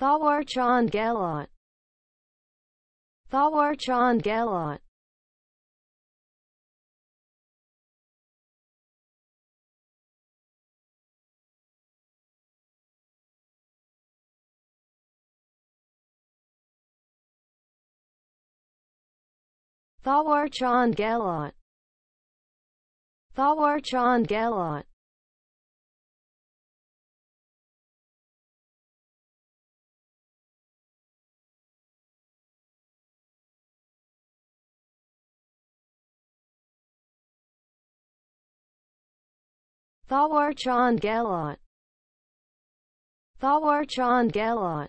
Thawar Chand Galot Thawar Chand Galot Thawar Chand Galot Thawar Chand Galot Thawar Chand Galot Thawar Chand Galot